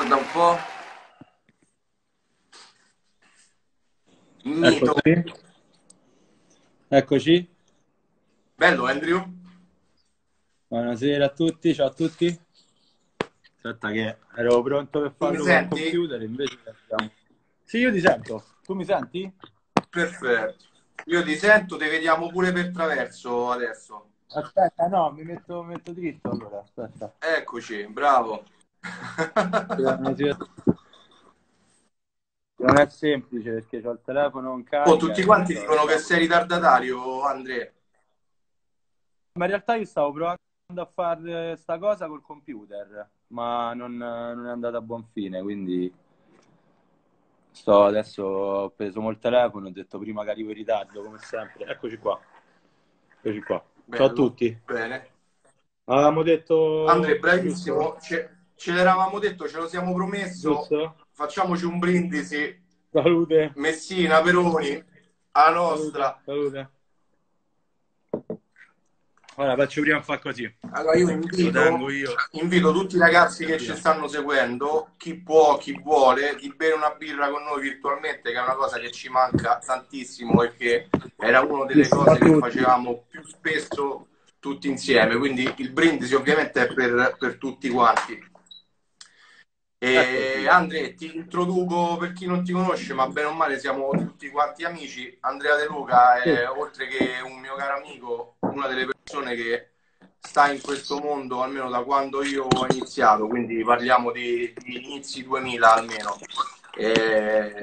Guarda un po'. Mito. Eccoci. Eccoci. Bello Andrew. Buonasera a tutti, ciao a tutti. Aspetta che ero pronto per farlo Mi col senti? computer, invece. Sì, io ti sento. Tu mi senti? Perfetto. Io ti sento, ti vediamo pure per traverso adesso. Aspetta, no, mi metto, mi metto dritto allora, aspetta. Eccoci, bravo. Non è semplice perché ho il telefono in carica. Oh, tutti quanti dicono che sei ritardatario, Andrea. Ma in realtà io stavo provando a fare sta cosa col computer, ma non, non è andata a buon fine, quindi sto adesso ho preso il telefono, ho detto prima che arrivo in ritardo, come sempre. Eccoci qua. Eccoci qua. Ciao a Bello. tutti. Bene. Avevamo detto Andrea, bravissimo. Ce, ce l'eravamo detto, ce lo siamo promesso. Giusto? Facciamoci un brindisi. Salute. Messina, Peroni, a nostra. Salute. Ora faccio prima fare così. Allora io invito, io. invito tutti i ragazzi che ci stanno seguendo, chi può, chi vuole, di bere una birra con noi virtualmente, che è una cosa che ci manca tantissimo e che era una delle cose che facevamo più spesso tutti insieme. Quindi il brindisi ovviamente è per, per tutti quanti. E Eccoci. Andre, ti introduco per chi non ti conosce, ma bene o male siamo tutti quanti amici. Andrea De Luca è, oltre che un mio caro amico, una delle persone che sta in questo mondo almeno da quando io ho iniziato, quindi parliamo di, di inizi 2000 almeno. E,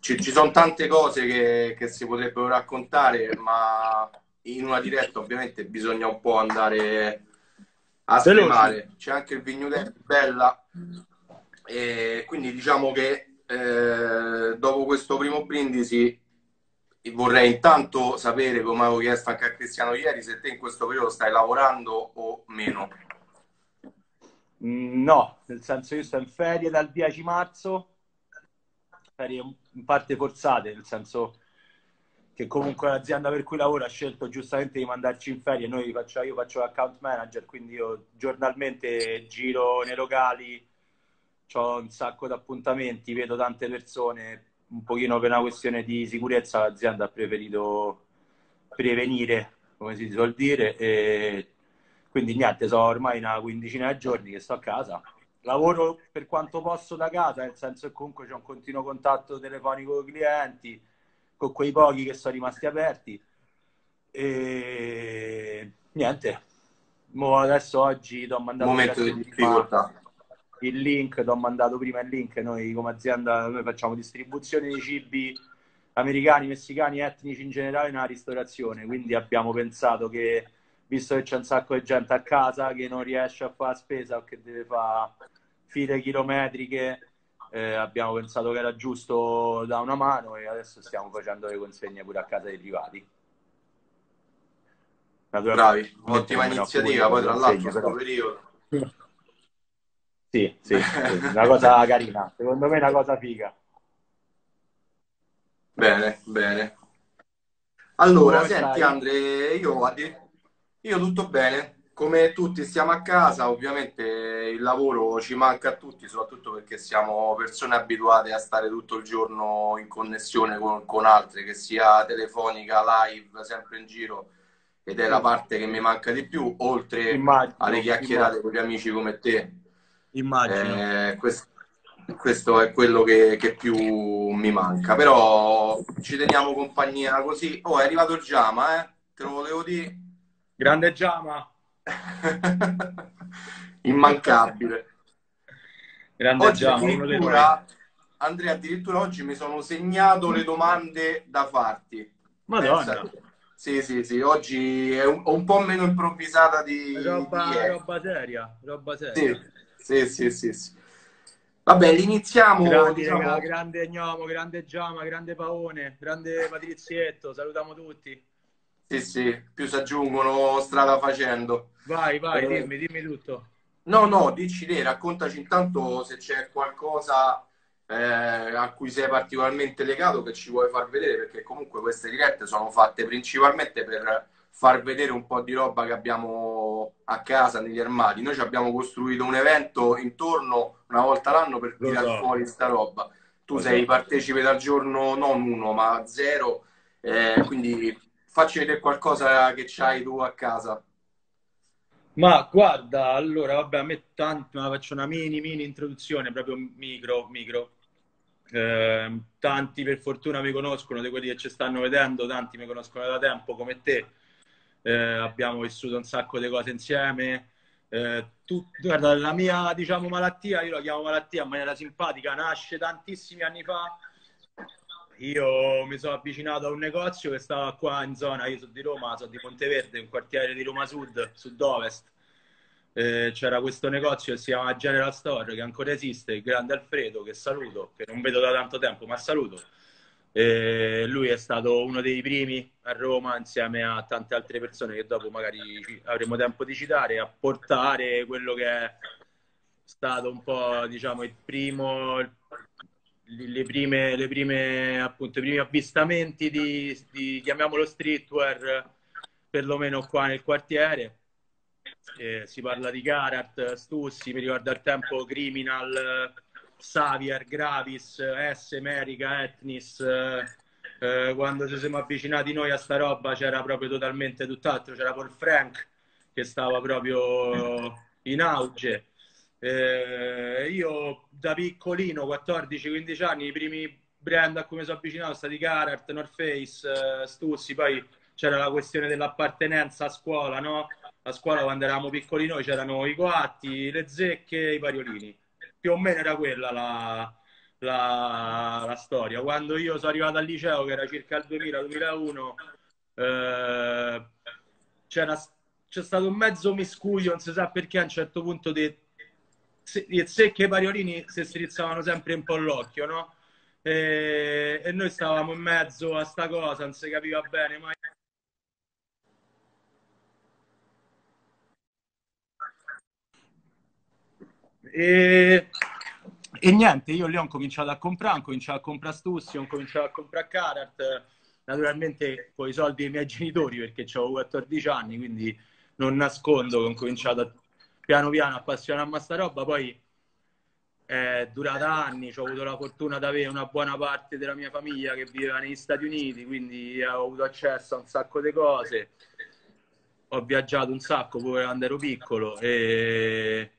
ci, ci sono tante cose che, che si potrebbero raccontare, ma in una diretta ovviamente bisogna un po' andare a spremare. C'è anche il vignoletto bella. E quindi diciamo che eh, dopo questo primo brindisi vorrei intanto sapere, come avevo chiesto anche a Cristiano ieri, se te in questo periodo stai lavorando o meno. Mm, No, nel senso io sto in ferie dal 10 marzo, ferie in parte forzate, nel senso che comunque l'azienda per cui lavoro ha scelto giustamente di mandarci in ferie, noi faccio, io faccio l'account manager, quindi io giornalmente giro nei locali, ho un sacco di appuntamenti, vedo tante persone, un pochino per una questione di sicurezza l'azienda ha preferito prevenire, come si suol dire, e quindi niente, so ormai una quindicina di giorni che sto a casa. Lavoro per quanto posso da casa, nel senso che comunque c'è un continuo contatto telefonico con i clienti, con quei pochi che sono rimasti aperti. E niente, Mo adesso oggi ti ho mandato Momento di difficoltà. Il link, ti ho mandato prima il link, noi come azienda noi facciamo distribuzione di cibi americani, messicani, etnici in generale nella ristorazione, quindi abbiamo pensato che visto che c'è un sacco di gente a casa che non riesce a fare spesa o che deve fare file chilometriche, eh, abbiamo pensato che era giusto da una mano e adesso stiamo facendo le consegne pure a casa dei privati. Bravi, ottima iniziativa, poi tra l'altro questo periodo. Sì, sì, una cosa carina, secondo me è una cosa figa. Bene, bene. Allora, senti stai? Andre, io, io tutto bene. Come tutti stiamo a casa, ovviamente il lavoro ci manca a tutti, soprattutto perché siamo persone abituate a stare tutto il giorno in connessione con, con altre, che sia telefonica, live, sempre in giro, ed è la parte che mi manca di più, oltre Immagino, alle chiacchierate con gli amici come te. Immagino. Eh, quest- questo è quello che, che più mi manca, però ci teniamo compagnia così. Oh, è arrivato il Giama, eh? Te lo volevo dire. Grande Giama, Immancabile. grande Oggi Giama, addirittura, Andrea, addirittura oggi mi sono segnato le domande da farti. Madonna, Sì, sì, sì, oggi è un, un po' meno improvvisata di, di roba, ieri. roba seria, roba seria. Sì, sì, sì, sì, sì. Vabbè, iniziamo, Grandi, diciamo, raga, grande Gnomo, grande Giama, grande Paone, grande Patrizietto, salutiamo tutti. Sì, sì, più si aggiungono strada facendo. Vai, vai, Eh. dimmi, dimmi tutto. No, no, dici te, raccontaci intanto se c'è qualcosa eh, a cui sei particolarmente legato che ci vuoi far vedere, perché comunque queste dirette sono fatte principalmente per far vedere un po' di roba che abbiamo a casa negli armadi. Noi ci abbiamo costruito un evento intorno una volta l'anno per tirare so. fuori sta roba. Tu Lo sei so. partecipe dal giorno non uno, ma zero, eh, quindi facci vedere qualcosa che c'hai tu a casa. Ma guarda, allora, vabbè, a me tanti, ma faccio una mini, mini introduzione, proprio micro, micro. Eh, tanti per fortuna mi conoscono, di quelli che ci stanno vedendo, tanti mi conoscono da tempo come te. Eh, abbiamo vissuto un sacco di cose insieme. Eh, tu, guarda, la mia diciamo, malattia, io la chiamo malattia in maniera simpatica, nasce tantissimi anni fa. Io mi sono avvicinato a un negozio che stava qua in zona, io sono di Roma, sono di Monteverde, un quartiere di Roma Sud, sud-ovest eh, c'era questo negozio che si chiama General Store che ancora esiste, il grande Alfredo che saluto, che non vedo da tanto tempo ma saluto. Eh, lui è stato uno dei primi a Roma insieme a tante altre persone che dopo magari avremo tempo di citare a portare quello che è stato un po' diciamo il primo le prime, le prime appunto i primi avvistamenti di, di chiamiamolo streetwear perlomeno qua nel quartiere. Eh, si parla di Garat, Stussi, mi ricorda il tempo Criminal, Xavier, Gravis, S, America, Etnis. Eh, quando ci siamo avvicinati noi a sta roba c'era proprio totalmente tutt'altro, c'era Paul Frank che stava proprio in auge. Eh, io da piccolino, 14-15 anni, i primi brand a cui mi sono avvicinato sono stati Carhartt, North Face, uh, Stussi, poi c'era la questione dell'appartenenza a scuola, no? a scuola quando eravamo piccoli noi c'erano i coatti, le zecche, i pariolini. Più o meno era quella la, la, la storia. Quando io sono arrivato al liceo, che era circa il 2000-2001, eh, c'era, c'è stato un mezzo miscuglio, non si sa perché a un certo punto di, zecche e pariolini si strizzavano sempre un po' l'occhio, no? E, e, noi stavamo in mezzo a sta cosa, non si capiva bene, ma E, e niente, io lì ho cominciato a comprare, ho cominciato a comprare Stussi, ho cominciato a comprare Carart, naturalmente con i soldi dei miei genitori perché avevo 14 anni, quindi non nascondo che ho cominciato a, piano piano a appassionarmi a sta roba, poi è durata anni, ho avuto la fortuna di avere una buona parte della mia famiglia che viveva negli Stati Uniti, quindi ho avuto accesso a un sacco di cose, ho viaggiato un sacco pure quando ero piccolo e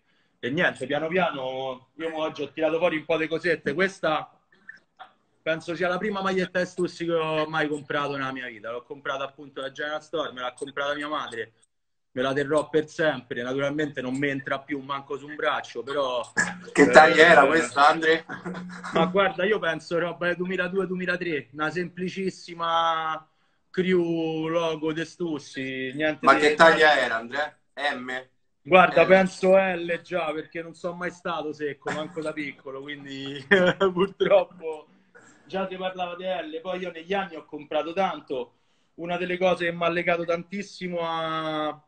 e niente, piano piano io oggi ho tirato fuori un po' di cosette. Questa penso sia la prima maglietta Estussi che ho mai comprato nella mia vita. L'ho comprata appunto da General Store, me l'ha comprata mia madre, me la terrò per sempre. Naturalmente non mi entra più manco su un braccio, però... Che taglia eh, era questa, Andre? Ma guarda, io penso roba del 2002-2003, una semplicissima crew logo di Stussi. Ma che taglia era, Andre? M? Guarda, eh. penso L già perché non sono mai stato secco, manco da piccolo, quindi purtroppo già ti parlava di L. Poi io negli anni ho comprato tanto. Una delle cose che mi ha legato tantissimo a...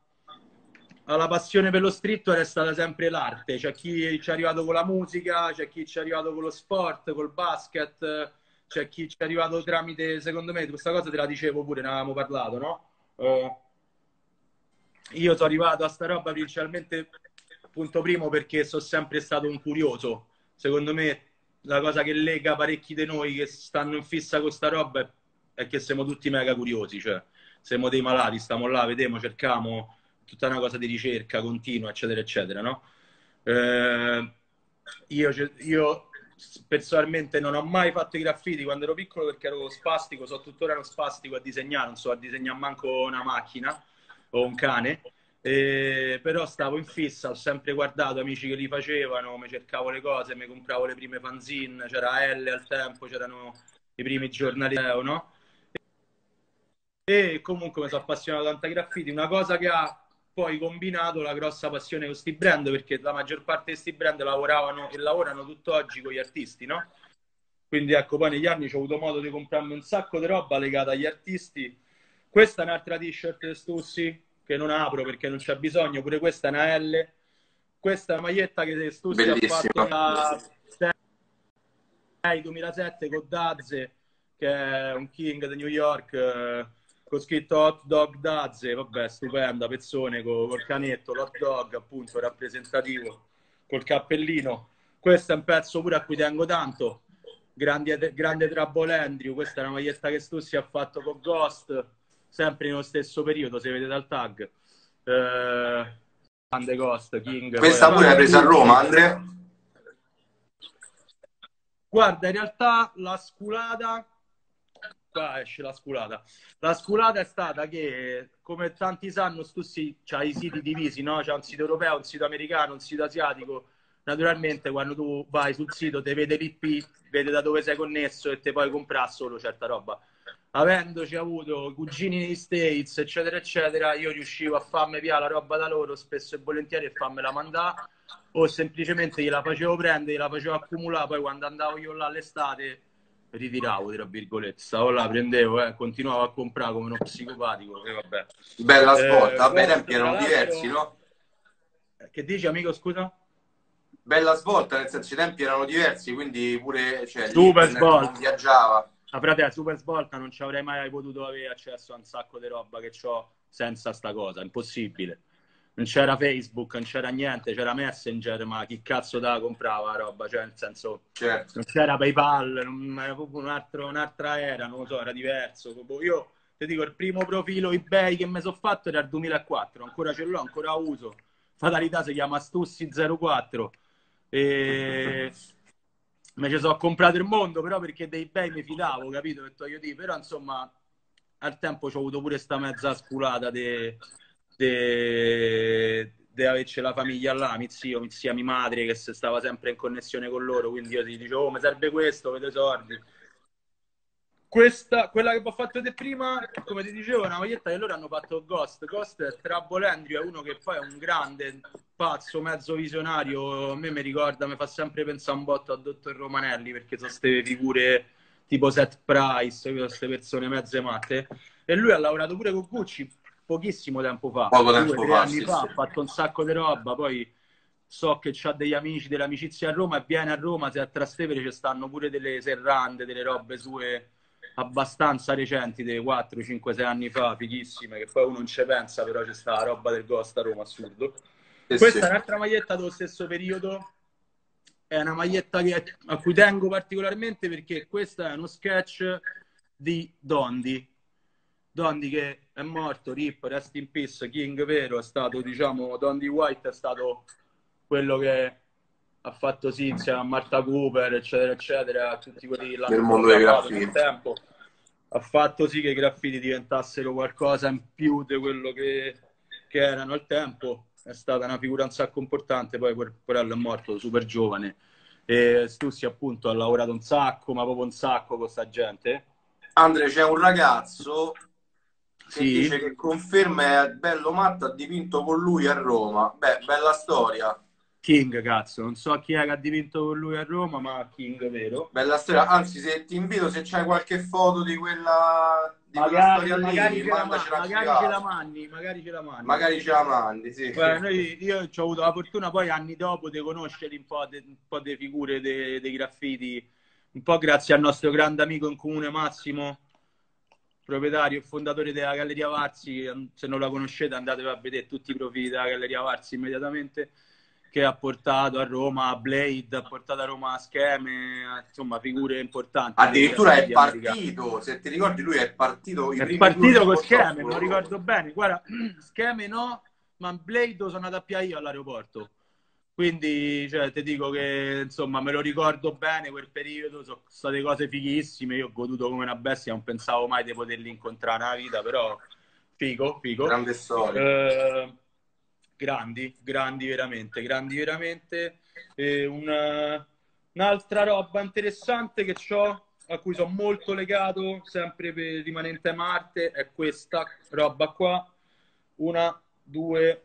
alla passione per lo streetwear è stata sempre l'arte. C'è chi ci è arrivato con la musica, c'è chi ci è arrivato con lo sport, col basket, c'è chi ci è arrivato tramite, secondo me, questa cosa te la dicevo pure, ne avevamo parlato, no? Uh, io sono arrivato a sta roba principalmente, punto primo, perché sono sempre stato un curioso. Secondo me la cosa che lega parecchi di noi che stanno in fissa con sta roba è che siamo tutti mega curiosi, cioè siamo dei malati, stiamo là, vediamo, cerchiamo tutta una cosa di ricerca continua, eccetera, eccetera, no? Eh, io, io, personalmente non ho mai fatto i graffiti quando ero piccolo perché ero spastico, so tuttora uno spastico a disegnare, non so a disegnare manco una macchina ho un cane, eh, però stavo in fissa, ho sempre guardato amici che li facevano, mi cercavo le cose, mi compravo le prime fanzine, c'era L al tempo, c'erano i primi giornali, no? E comunque mi sono appassionato tanto ai graffiti, una cosa che ha poi combinato la grossa passione con questi brand, perché la maggior parte di questi brand lavoravano e lavorano tutt'oggi con gli artisti, no? Quindi ecco, poi negli anni ho avuto modo di comprarmi un sacco di roba legata agli artisti questa è un'altra t-shirt Stussi che non apro perché non c'è bisogno, pure questa è una L. Questa è una maglietta che Stussi Bellissima. ha fatto da 2007 con Dazze, che è un king di New York, eh, con scritto Hot Dog Dazze, vabbè, stupenda, pezzone col, col canetto, l'hot dog appunto rappresentativo, col cappellino. Questo è un pezzo pure a cui tengo tanto. Grande, grande Trabol questa è una maglietta che Stussi ha fatto con Ghost sempre nello stesso periodo, se vedete al tag. Eh, grande cost, King. Questa pure l'hai presa a Roma, Andrea? Guarda, in realtà la sculata qua esce la sculata. La sculata è stata che, come tanti sanno, tu sì, c'hai i siti divisi, no? C'è un sito europeo, un sito americano, un sito asiatico. Naturalmente, quando tu vai sul sito, ti vede l'IP, vede da dove sei connesso e te puoi comprare solo certa roba avendoci avuto cugini negli States, eccetera, eccetera, io riuscivo a farmi via la roba da loro spesso e volentieri e farmela mandare, o semplicemente gliela facevo prendere, gliela facevo accumulare, poi quando andavo io là l'estate ritiravo, tra virgolette, stavo là, prendevo, eh, continuavo a comprare come uno psicopatico, e vabbè. Bella eh, svolta, eh, beh, tempi erano diversi, no? Eh, che dici, amico, scusa? Bella svolta, nel senso i tempi erano diversi, quindi pure cioè, Super svolta. viaggiava Ah, però te, Super Svolta non ci avrei mai potuto avere accesso a un sacco di roba che ho senza sta cosa, impossibile. Non c'era Facebook, non c'era niente, c'era Messenger, ma chi cazzo da comprava la roba? Cioè, nel senso, certo. non c'era PayPal, non, era proprio un altro, un'altra era, non lo so, era diverso. Io ti dico, il primo profilo eBay che mi sono fatto era il 2004, ancora ce l'ho, ancora uso. Fatalità si chiama Stussi04. E... mi ci sono comprato il mondo, però perché dei bei mi fidavo, capito che toglio di, Però insomma, al tempo ci ho avuto pure sta mezza sculata di averci la famiglia là, mi zio, mi zia, mia madre, che stava sempre in connessione con loro, quindi io ti dicevo, oh, mi serve questo, vedo i soldi. Questa, quella che vi ho fatto vedere prima, come ti dicevo, è una maglietta che loro hanno fatto Ghost. Ghost è Trouble Andrew, è uno che poi è un grande pazzo, mezzo visionario. A me mi ricorda, mi fa sempre pensare un botto a Dottor Romanelli, perché sono queste figure tipo Seth Price, queste persone mezze matte. E lui ha lavorato pure con Gucci pochissimo tempo fa, Poco tempo due, fa, anni sì, fa, ha fatto un sacco di roba, poi so che ha degli amici dell'amicizia a Roma e viene a Roma, se a Trastevere ci stanno pure delle serrande, delle robe sue abbastanza recenti, dei 4, 5, 6 anni fa, fighissime, che poi uno non ci pensa, però c'è stata la roba del Ghost a Roma, assurdo. Eh Questa sì. è un'altra maglietta dello stesso periodo, è una maglietta che, a cui tengo particolarmente perché questo è uno sketch di Dondi. Dondi che è morto, Rip, Rest in Peace, King vero, è stato, diciamo, Dondi White è stato quello che ha fatto Sizia, a Marta Cooper, eccetera, eccetera, a tutti quelli là del mondo dei graffiti. Tempo, ha fatto sì che i graffiti diventassero qualcosa in più di quello che, che erano al tempo. È stata una figura un sacco importante, poi Corello è morto super giovane. E Stussi appunto ha lavorato un sacco, ma proprio un sacco con sta gente. Andre, c'è un ragazzo sì. che dice che conferma è bello matto, ha dipinto con lui a Roma. Beh, bella storia. King, cazzo, non so chi è che ha dipinto con lui a Roma, ma King, vero? Bella storia, anzi se ti invito, se c'hai qualche foto di quella, di magari, quella magari, lì, ce la, magari ce la mandi, magari ce la mandi. Magari ce la mandi, sì. Beh, noi, io ho avuto la fortuna poi anni dopo di conoscere un po' delle figure dei graffiti, un po' grazie al nostro grande amico in comune Massimo, proprietario e fondatore della Galleria Varsi, se non la conoscete andatevi a vedere tutti i profili della Galleria Varsi immediatamente che ha portato a Roma Blade, ha portato a Roma scheme, insomma figure importanti. Addirittura è partito, se ti ricordi lui è partito... È partito con scheme, lo ricordo bene. Guarda, scheme no, ma Blade sono andato a Pia io all'aeroporto. Quindi cioè, ti dico che insomma me lo ricordo bene quel periodo, sono state cose fighissime, io ho goduto come una bestia, non pensavo mai di poterli incontrare nella vita, però figo, figo. Grande storia. Eh, grandi, grandi veramente, grandi veramente. E una, un'altra roba interessante che ho, a cui sono molto legato, sempre per rimanente Marte, è questa roba qua. Una, due,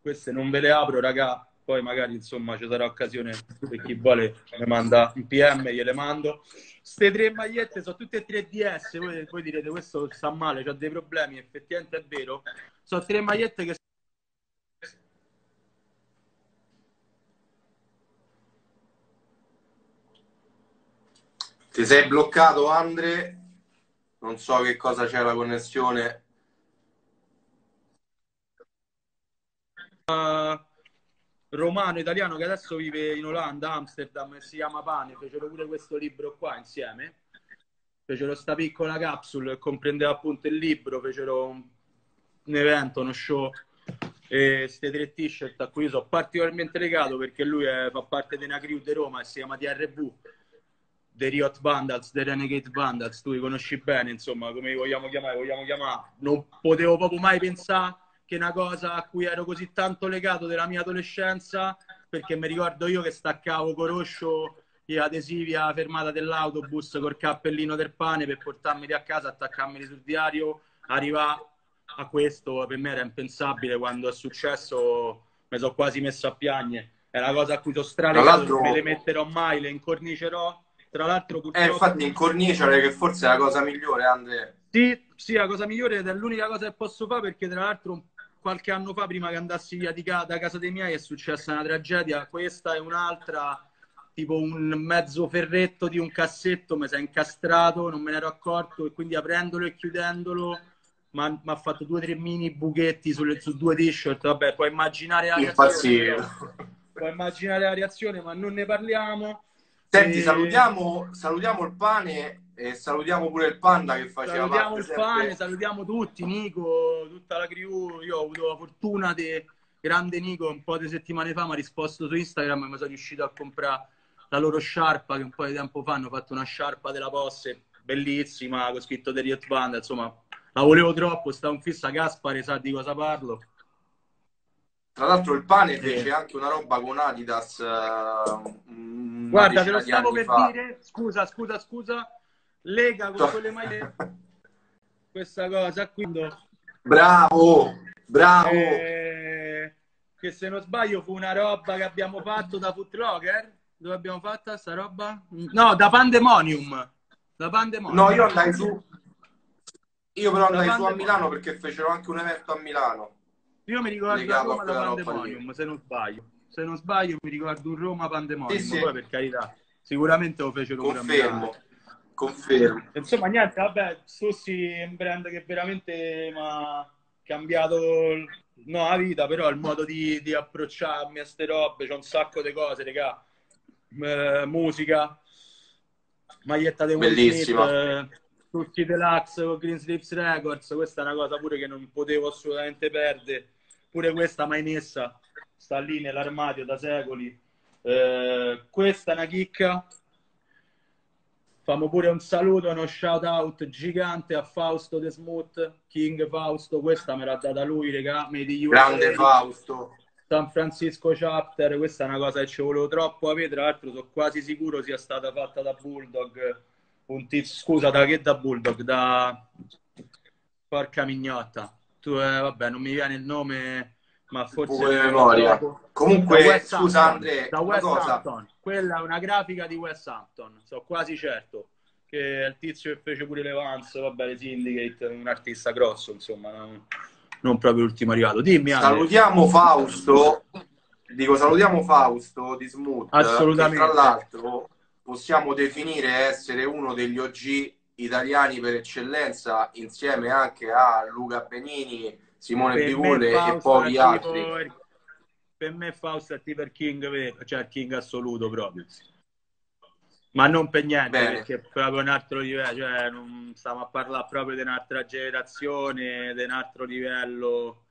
queste non ve le apro, raga. Poi magari insomma ci sarà occasione per chi vuole le manda un PM, gliele mando. Queste tre magliette sono tutte 3DS. voi, voi direte questo sta male, ho dei problemi, effettivamente è vero. Sono tre magliette che Ti sei bloccato, Andre? Non so che cosa c'è la connessione. Uh, romano italiano che adesso vive in Olanda, Amsterdam, e si chiama Pane. Fecero pure questo libro qua insieme. Fecero sta piccola capsule che comprendeva appunto il libro. Fecero un, un evento, uno show. E queste tre t-shirt a cui sono particolarmente legato perché lui è, fa parte di una crew di Roma e si chiama TRV The Riot Vandals, The Renegade Vandals, tu li conosci bene, insomma, come li vogliamo chiamare, vogliamo chiamare. Non potevo proprio mai pensare che una cosa a cui ero così tanto legato della mia adolescenza, perché mi ricordo io che staccavo coroscio gli adesivi alla fermata dell'autobus col cappellino del pane per portarmeli a casa, attaccarmeli sul diario, arriva a questo per me era impensabile quando è successo mi sono quasi messo a piangere. È una cosa a cui sono stralegato non me le metterò mai le incornicerò tra l'altro Eh, purtroppo infatti incorniciare che forse è la cosa migliore, Andre. sì, sì, la cosa migliore ed è l'unica cosa che posso fare perché tra l'altro qualche anno fa prima che andassi via di ca- da casa dei miei è successa una tragedia questa e un'altra tipo un mezzo ferretto di un cassetto mi si è incastrato non me ne ero accorto e quindi aprendolo e chiudendolo mi ha fatto due o tre mini buchetti sulle, su due t-shirt. Vabbè, puoi immaginare la reazione. Puoi immaginare la reazione, ma non ne parliamo. Senti, E- salutiamo, salutiamo il pane e salutiamo pure il panda che faceva Salutiamo parte il sempre- pane, salutiamo tutti, Nico, tutta la crew. Io ho avuto la fortuna di grande Nico un po' di settimane fa mi ha risposto su Instagram e mi sono riuscito a comprare la loro sciarpa che un po' di tempo fa hanno fatto una sciarpa della Posse bellissima con scritto The Riot Band, insomma la volevo troppo, stavo in fissa Gaspare, sa di cosa parlo. Tra l'altro il pane fece anche una roba con Adidas. una Guarda, te lo stavo per fa. dire, scusa, scusa, scusa, Lega con quelle maglie questa cosa, quindi Bravo, bravo. Eh, che se non sbaglio fu una roba che abbiamo fatto da Footlocker. Dove abbiamo fatta sta roba? No, da Pandemonium. Da Pandemonium. No, io andai su. Io però andai Da su a Milano perché fecero anche un evento a Milano. Io mi ricordo legato a Roma da Pandemonium, se non sbaglio. Se non sbaglio mi ricordo un Roma Pandemonium, Sì, sì. poi per carità. Sicuramente lo fecero pure Confermo, Milano. confermo. Insomma, niente, vabbè, Sussi è un brand che veramente mi ha cambiato no, la vita, però il modo di, di approcciarmi a ste robe, c'è un sacco di cose, raga. Eh, musica, maglietta di Bellissima. Eh, tutti deluxe con Green Slips Records, questa è una cosa pure che non potevo assolutamente perdere. Pure questa mai messa, sta lì nell'armadio da secoli. Eh, questa è una chicca. Famo pure un saluto, uno shout out gigante a Fausto De Smooth, King Fausto, questa me l'ha data lui, regà, Made in. Grande Fausto. San Francisco Chapter, questa è una cosa che ci volevo troppo avere, tra l'altro sono quasi sicuro sia stata fatta da Bulldog, un tizio, scusa, da che da Bulldog? Da... Porca mignotta. Tu, eh, vabbè, non mi viene il nome, ma forse... di memoria. Comunque, scusa, Hampton, Andre, da West. Hampton. Quella è una grafica di West Hampton, sono quasi certo che è il tizio che fece pure le Vans, vabbè, le Syndicate, un artista grosso, insomma, non, non proprio l'ultimo arrivato. Dimmi, Andre. Salutiamo Fausto. Dico, salutiamo Fausto di Smooth. Assolutamente. Tra l'altro, possiamo definire essere uno degli OG italiani per eccellenza, insieme anche a Luca Benini, Simone Bivole e pochi altri. tipo- Per me Fausto è il king, cioè il king assoluto proprio. Ma non per niente, Bene. perché è proprio un altro livello, cioè non stiamo a parlare proprio di un'altra generazione, di un altro livello,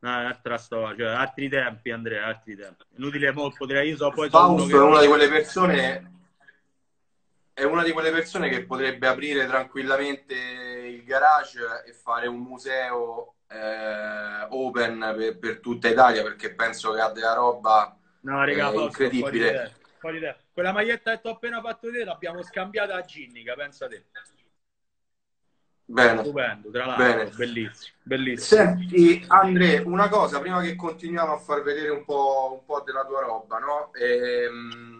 un'altra storia, cioè altri tempi, Andrea, altri tempi. Inutile mo potrei, io so poi Fausto è una di quelle persone è una di quelle persone che potrebbe aprire tranquillamente il garage e fare un museo eh, open per, per tutta Italia perché penso che ha della roba No, raga, Eh, Fausto, incredibile. fuori te. Quella maglietta che ti ho appena fatto vedere l'abbiamo scambiata a Ginnica, pensa te. bene. Stupendo, tra l'altro, Bene. bellissimo, bellissimo. Senti, Andre, una cosa, prima che continuiamo a far vedere un po', un po' della tua roba, no? Ehm,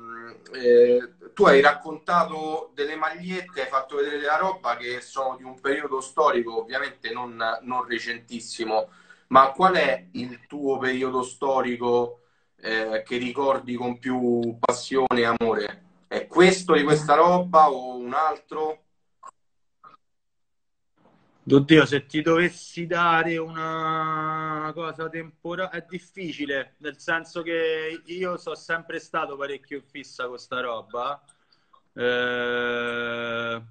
eh, tu hai raccontato delle magliette, hai fatto vedere della roba che sono di un periodo storico, ovviamente non, non recentissimo, ma qual è il tuo periodo storico eh, che ricordi con più passione e amore? È questo di questa roba o un altro? Oddio, se ti dovessi dare una cosa temporale è difficile, nel senso che io sono sempre stato parecchio fissa con sta roba. Eh,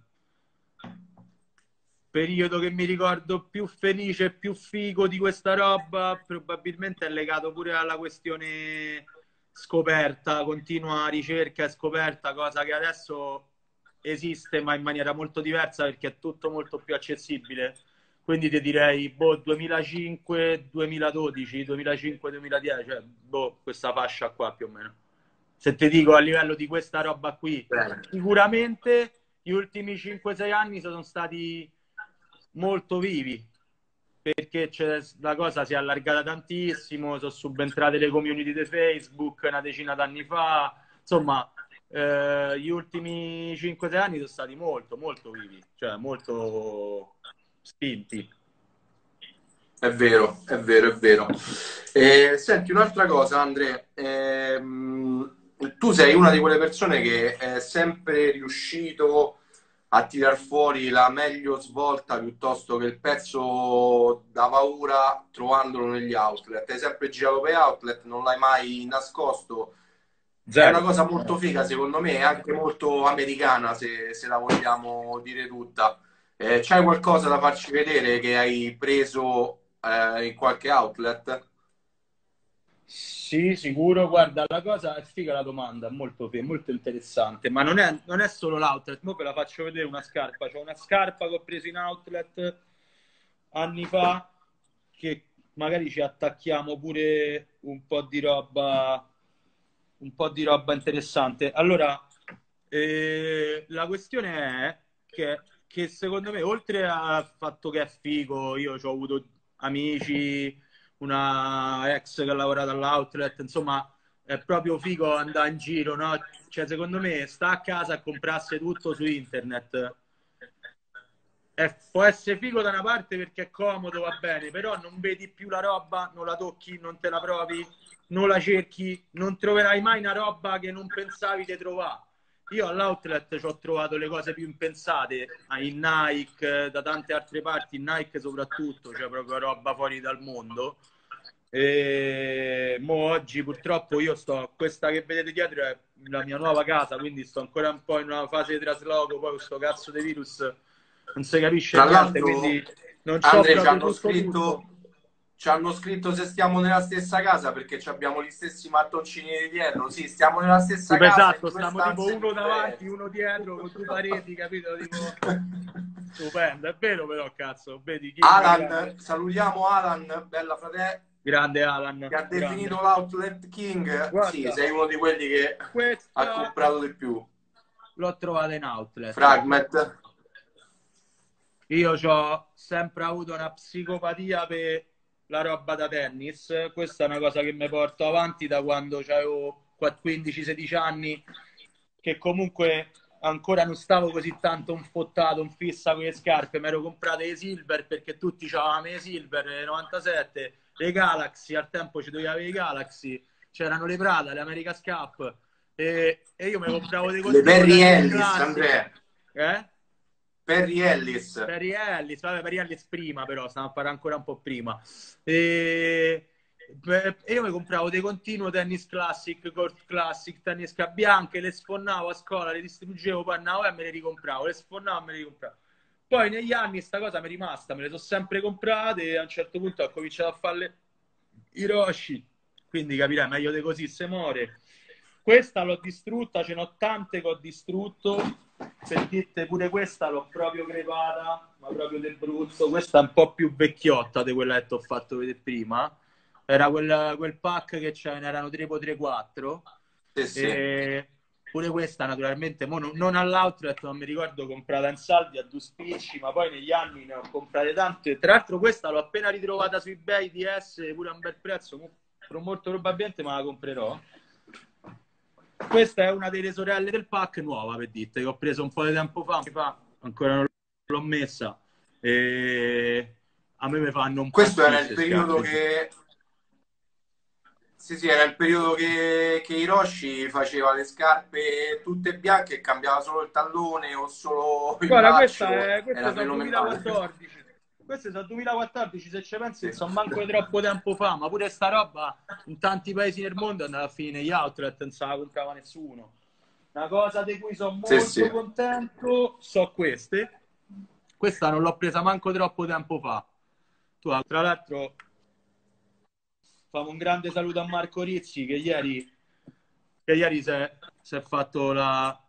periodo che mi ricordo più felice e più figo di questa roba probabilmente è legato pure alla questione scoperta, continua ricerca e scoperta, cosa che adesso esiste ma in maniera molto diversa perché è tutto molto più accessibile. Quindi ti direi boh, 2005, 2012, 2005, 2010, cioè, boh, questa fascia qua più o meno. Se ti dico a livello di questa roba qui, Bene. sicuramente gli ultimi 5-6 anni sono stati molto vivi perché la cosa si è allargata tantissimo, sono subentrate le community di Facebook una decina d'anni fa, insomma eh, gli ultimi 5-6 anni sono stati molto, molto vivi, cioè molto spinti. È vero, è vero, è vero. Eh, senti, un'altra cosa, Andre, ehm, tu sei una di quelle persone che è sempre riuscito a tirar fuori la meglio svolta piuttosto che il pezzo da paura trovandolo negli outlet. Hai sempre girato per outlet, non l'hai mai nascosto Zero. È una cosa molto figa, secondo me, e anche molto americana, se, se la vogliamo dire tutta. Eh, c'hai qualcosa da farci vedere che hai preso eh, in qualche outlet? Sì, sicuro. Guarda, la cosa è figa la domanda, molto, molto interessante. Ma non è, non è solo l'outlet. Ora ve la faccio vedere una scarpa. C'è una scarpa che ho preso in outlet anni fa, che magari ci attacchiamo pure un po' di roba un po' di roba interessante. Allora, eh, la questione è che, che, secondo me, oltre al fatto che è figo, io ho avuto amici, una ex che ha lavorato all'outlet, insomma, è proprio figo andare in giro, no? Cioè, secondo me, sta a casa e comprarsi tutto su internet. È, può essere figo da una parte perché è comodo, va bene, però non vedi più la roba, non la tocchi, non te la provi, non la cerchi, non troverai mai una roba che non pensavi di trovare. Io all'outlet ci ho trovato le cose più impensate, in Nike, da tante altre parti, in Nike soprattutto, c'è cioè proprio roba fuori dal mondo. E mo oggi purtroppo io sto, questa che vedete dietro è la mia nuova casa, quindi sto ancora un po' in una fase di trasloco, poi questo cazzo di virus non si capisce niente, quindi non c'ho Andre, ci hanno scritto... Tutto ci hanno scritto se stiamo nella stessa casa perché abbiamo gli stessi mattoncini di dietro. Sì, stiamo nella stessa sì, casa. Esatto, stiamo tipo uno davanti, uno dietro, con due pareti, capito? Tipo... Stupendo, è vero però, cazzo. Vedi, chi Alan, salutiamo Alan, bella fratello. Grande Alan. Che ha definito l'Outlet King. Guarda, sì, sei uno di quelli che questa... ha comprato di più. L'ho trovata in Outlet. Fragment. Io ho sempre avuto una psicopatia per la roba da tennis. Questa è una cosa che mi porto avanti da quando avevo 15-16 anni, che comunque ancora non stavo così tanto un fottato, un fissa con le scarpe, mi ero comprate le Silver perché tutti avevano le Silver, le 97, le Galaxy, al tempo ci dovevi avere le Galaxy, c'erano le Prada, le America Scap e, e io mi compravo dei Le Perry Ellis, Andrea. Eh? Perry Ellis. Perry Ellis, vabbè, Perry Ellis prima però, stiamo a fare ancora un po' prima. E... e io mi compravo dei continuo tennis classic, court classic, tennis bianche, le sfonnavo a scuola, le distruggevo, poi andavo e me le ricompravo, le sfonnavo e me le ricompravo. Poi negli anni questa cosa mi è rimasta, me le sono sempre comprate e a un certo punto ho cominciato a farle i rosci. Quindi capirai, meglio di così se muore. Questa l'ho distrutta, ce n'ho tante che ho distrutto per dirte pure questa l'ho proprio crepata, ma proprio del brutto. Questa è un po' più vecchiotta di quella che ti ho fatto vedere prima. Era quel, quel pack che c'erano, erano 3x3-4. Sì, sì. E pure questa naturalmente non, non all'outlet, ma mi ricordo comprata in saldi a due spicci, ma poi negli anni ne ho comprate tante. Tra l'altro questa l'ho appena ritrovata su eBay DS, pure a un bel prezzo, molto probabilmente me la comprerò. Questa è una delle sorelle del pack nuova, per dite, che ho preso un po' di tempo fa, fa ancora non l'ho messa. E a me mi fanno un Questo era il periodo che... Sì, sì, era il periodo che, che Hiroshi faceva le scarpe tutte bianche e cambiava solo il tallone o solo il Guarda, braccio. questa è, questa è 2014. Queste sono 2014, se ci pensi, sono manco troppo tempo fa, ma pure sta roba in tanti paesi del mondo è andata a finire negli outlet, non se la comprava nessuno. Una cosa di cui sono molto Sì, sì. contento so queste. Questa non l'ho presa manco troppo tempo fa. Tu, tra l'altro, famo un grande saluto a Marco Rizzi che ieri, che ieri si, è, si è fatto la,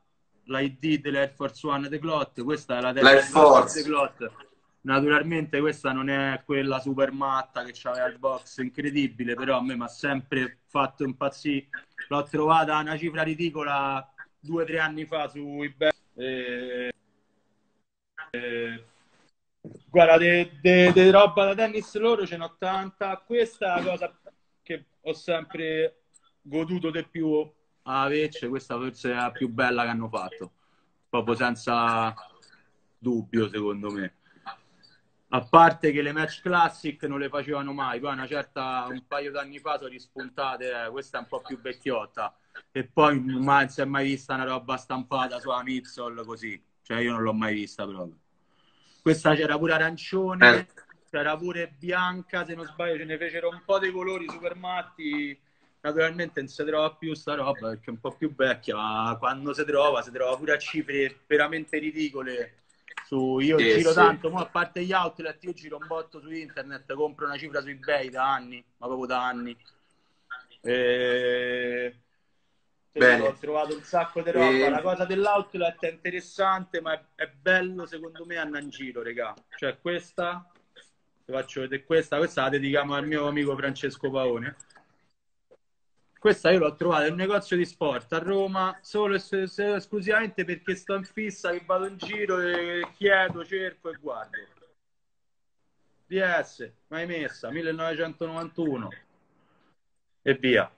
la ID dell'Air Force One The Clot. Questa è la L'Air Force. The Clot. Naturalmente questa non è quella super matta che c'aveva il box incredibile, però a me mi ha sempre fatto impazzire. L'ho trovata una cifra ridicola due o tre anni fa su eBay. E- e- Guarda, di roba da tennis loro ce n'ho tanta. Questa è la cosa che ho sempre goduto di più a averci. Questa forse è la più bella che hanno fatto, proprio senza dubbio, secondo me. A parte che le match classic non le facevano mai, poi una certa, un paio d'anni fa sono rispuntate, eh, questa è un po' più vecchiotta. E poi non si è mai vista una roba stampata su Amizzol così, cioè io non l'ho mai vista proprio. Questa c'era pure arancione, Eh. c'era pure bianca, se non sbaglio ce ne fecero un po' dei colori super matti. Naturalmente non si trova più sta roba perché è un po' più vecchia, ma quando si trova, si trova pure a cifre veramente ridicole. Su, io Sì, giro sì. tanto, a parte gli outlet, io giro un botto su internet, compro una cifra su eBay da anni, ma proprio da anni. E... Bene. Ho trovato un sacco di roba. E- La cosa dell'outlet è interessante, ma è, è bello secondo me andare in giro, regà. Cioè, questa, vi faccio vedere questa, questa la dedichiamo al mio amico Francesco Paone. Questa io l'ho trovata in un negozio di sport a Roma solo e esclusivamente perché sto in fissa che vado in giro chiedo, cerco e guardo. DS, mai messa, 1991 e via.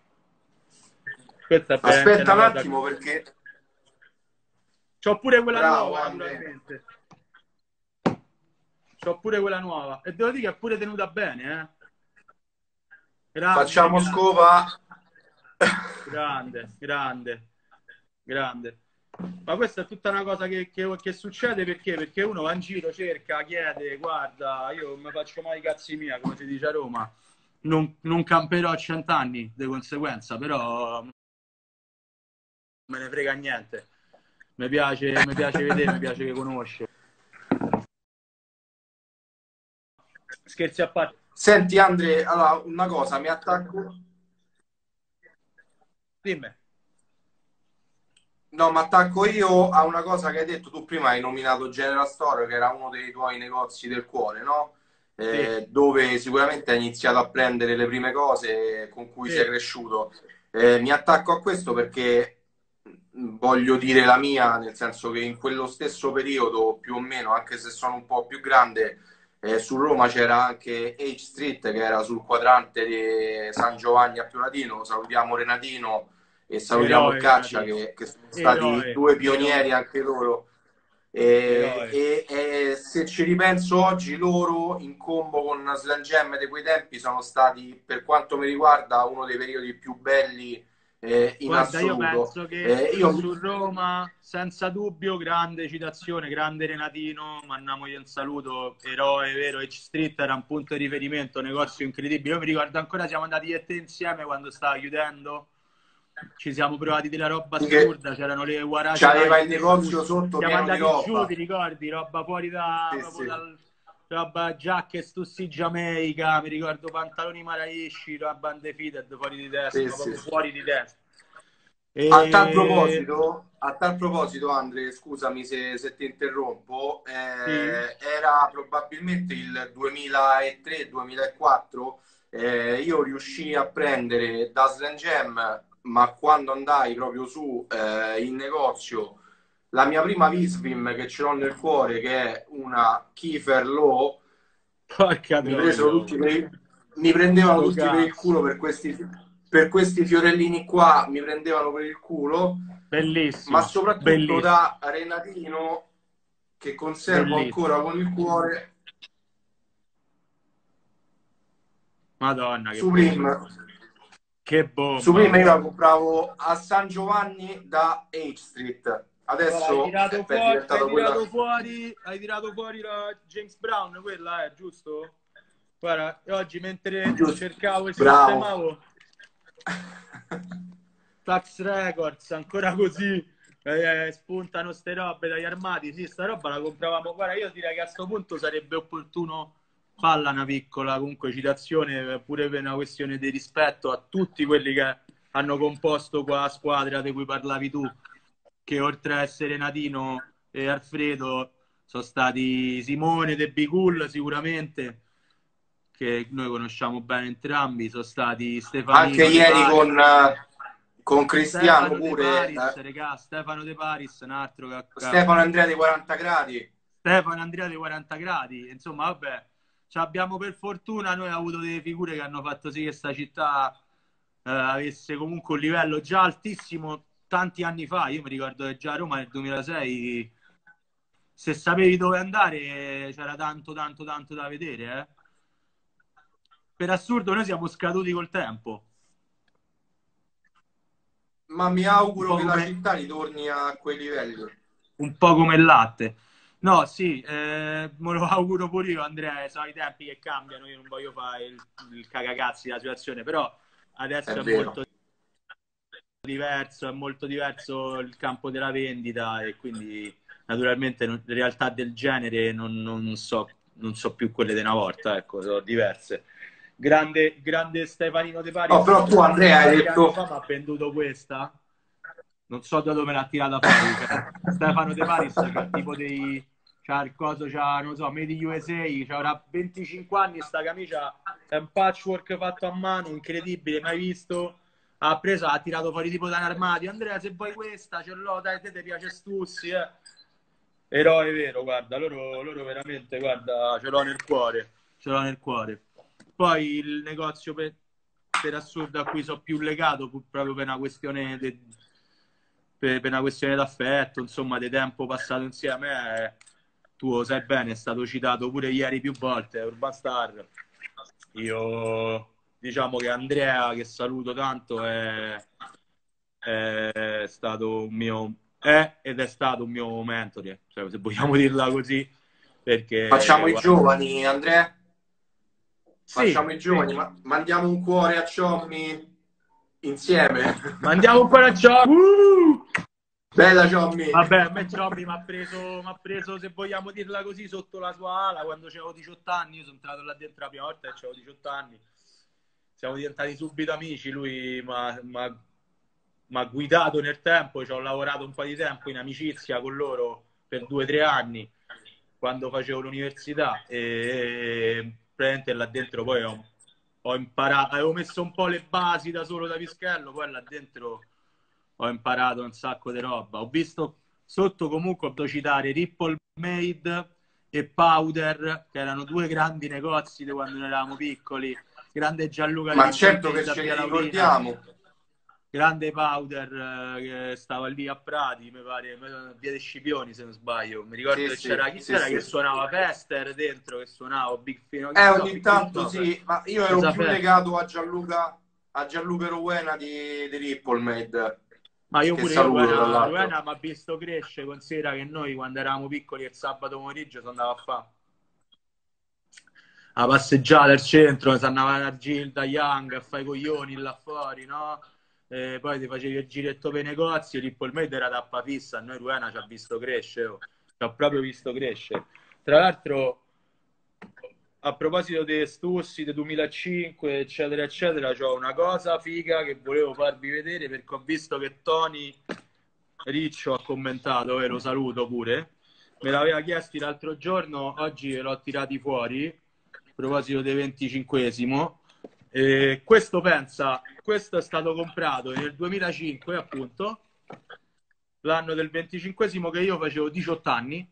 Aspetta un una cosa- attimo perché C'ho pure quella Bravo, nuova, naturalmente. C'ho pure quella nuova. E devo dire che è pure tenuta bene, eh. Grande, facciamo grande, scopa. Grande, grande, grande. Ma questa è tutta una cosa che, che- che succede perché? Perché uno va in giro, cerca, chiede, guarda, io non mi faccio mai i cazzi mia, come si dice a Roma. Non, non camperò a cent'anni di conseguenza, però me ne frega niente. Mi piace, mi piace vedere, mi piace conoscere. Scherzi a parte. Senti Andre, allora una cosa, mi attacco. Dimmi. No, ma attacco io a una cosa che hai detto tu prima, hai nominato General Store, che era uno dei tuoi negozi del cuore, no? Eh, Dove sicuramente hai iniziato a prendere le prime cose con cui Sì. sei cresciuto. Eh, mi attacco a questo perché mh, voglio dire la mia, nel senso che in quello stesso periodo, più o meno, anche se sono un po' più grande, eh, su Roma c'era anche H Street, che era sul quadrante di San Giovanni a Piolatino. Salutiamo Renatino e salutiamo Eroe, il Caccia che, che sono stati Eroe. due pionieri anche loro. E, e- e se ci ripenso oggi, loro in combo con Slam Jam di quei tempi sono stati, per quanto mi riguarda, uno dei periodi più belli eh, in Guarda, io assoluto. penso che Eh, io- su Roma, senza dubbio, grande citazione, grande Renatino, mandiamogli un saluto, eroe vero, H Street era un punto di riferimento, un negozio incredibile. Io mi ricordo ancora, siamo andati io e te insieme quando stava chiudendo, ci siamo provati della roba assurda, c'erano le guarace. C'aveva il negozio sotto Siamo andati giù, ti ricordi? Roba fuori da... Sì, sì. dal- roba giacche stussi Jamaica, mi ricordo pantaloni Maraishi, roba undefeated, fuori di testa, Sì, sì. fuori di testa. E- A tal proposito, a tal proposito, Andre, scusami se, se ti interrompo, eh, era probabilmente il 2003-2004, eh, io riuscii a prendere da Slam Jam, ma quando andai proprio su eh, in negozio, la mia prima Visvim che ce l'ho nel cuore, che è una Kiefer Low, Porca mi presero tutti per il- mi prendevano tutti per il culo per questi, per questi fiorellini qua, mi prendevano per il culo Bellissimo. ma soprattutto bellissimo. da Renatino che conservo Bellissimo. ancora con il cuore Madonna, che Supreme bomba. Che bomba. Supreme io la compravo a San Giovanni da H Street adesso hai tirato, è fuori, hai, diventato tirato quella... fuori, hai tirato fuori la James Brown, quella è giusto? Guarda, oggi mentre Giusto. cercavo e Bravo. sistemavo Tax Records, ancora così eh, spuntano ste robe dagli armadi. Sì, sta roba la compravamo. Guarda, io direi che a questo punto sarebbe opportuno falla una piccola comunque citazione, pure per una questione di rispetto a tutti quelli che hanno composto qua squadra di cui parlavi tu, che oltre a essere Natino e Alfredo sono stati Simone De Bicul sicuramente che noi conosciamo bene entrambi, sono stati Stefano Anche ieri con, eh, con Cristiano Stefano De pure, Paris, eh, regà, Stefano De Paris, un altro Stefano Andrea dei 40 gradi. Stefano Andrea dei 40 gradi, insomma, vabbè, ci abbiamo per fortuna noi avuto delle figure che hanno fatto sì che questa città eh, avesse comunque un livello già altissimo tanti anni fa. Io mi ricordo che già a Roma nel 2006, se sapevi dove andare, c'era tanto, tanto, tanto da vedere. eh. Per assurdo, noi siamo scaduti col tempo. Ma mi auguro che la come- città ritorni a quei livelli. un po' come il latte. No, sì, eh, me lo auguro pure io, Andrea, sono i tempi che cambiano, io non voglio fare il, il cagacazzi della situazione, però adesso È è, molto diverso, è molto diverso il campo della vendita e quindi naturalmente non- realtà del genere non, non so, non so più quelle di una volta, ecco, sono diverse. Grande, grande Stefanino De Paris. No, però tu, Andrea, hai detto- fa mi ha venduto questa non so da dove l'ha tirata fuori. cioè, Stefano De Paris, che è tipo dei. C'ha il coso, c'ha, non so, Made in USA, c'ha ora 25 anni, sta camicia è un patchwork fatto a mano, incredibile, mai visto. Ha preso, ha tirato fuori tipo da un armadio. Andrea, se vuoi questa, ce l'ho, dai, te ti piace Stussi, eh. Eroe vero, guarda, loro, loro veramente, guarda, ce l'ho nel cuore, ce l'ho nel cuore. Poi il negozio per, per assurdo a cui sono più legato, proprio per una questione de- per, per una questione d'affetto, insomma, di tempo passato insieme. eh, tu lo sai bene, è stato citato pure ieri più volte, Urban Star. Io diciamo che Andrea, che saluto tanto, è, è stato un mio è ed è stato un mio mentore, cioè, se vogliamo dirla così, perché Facciamo i guarda, giovani, Andrea? sì, Facciamo i giovani, sì. ma mandiamo un cuore a Ciommi insieme. Mandiamo un po' a gioco. Uh! Bella Ciommi! Vabbè, a me Giobbi mi ha preso, preso, se vogliamo dirla così, sotto la sua ala quando avevo 18 anni. Io sono entrato là dentro la prima volta e avevo 18 anni. Siamo diventati subito amici. Lui mi ha guidato nel tempo. Ci ho lavorato un po' di tempo in amicizia con loro per due o tre anni quando facevo l'università. E praticamente là dentro poi ho, ho imparato, avevo messo un po' le basi da solo da Pischello, poi là dentro ho imparato un sacco di roba. Ho visto sotto comunque posso citare Ripple Made e Powder, che erano due grandi negozi di quando eravamo piccoli. Grande Gianluca Ma certo che ce li ricordiamo. Grande Powder eh, che stava lì a Prati, mi pare, a Via dei Scipioni se non sbaglio. Mi ricordo Sì, che sì, c'era chi sì, c'era che suonava Pester dentro, che suonava Big Fino. Eh, so, ogni Big tanto Fino, sì, ma io ero più fai? legato a Gianluca, a Gianluca Rowena di, di Ripple Made. Ma io pure saluto, io. Ruena mi ha visto crescere, considera che noi quando eravamo piccoli il sabato pomeriggio si andava a fare la passeggiata al centro, si andava a Gilda, Young, a fare i coglioni là fuori, no? E poi ti facevi il giretto per i negozi, Ripple Made era tappa fissa, a noi Ruena ci ha visto crescere, oh. ci ha proprio visto crescere. Tra l'altro, a proposito di Stussi del 2005, eccetera, eccetera, c'ho una cosa figa che volevo farvi vedere perché ho visto che Tony Riccio ha commentato, e lo saluto pure. Me l'aveva chiesto l'altro giorno, oggi l'ho tirati fuori. A proposito del 25esimo, e questo pensa, questo è stato comprato nel 2005, appunto, l'anno del 25esimo che io facevo 18 anni.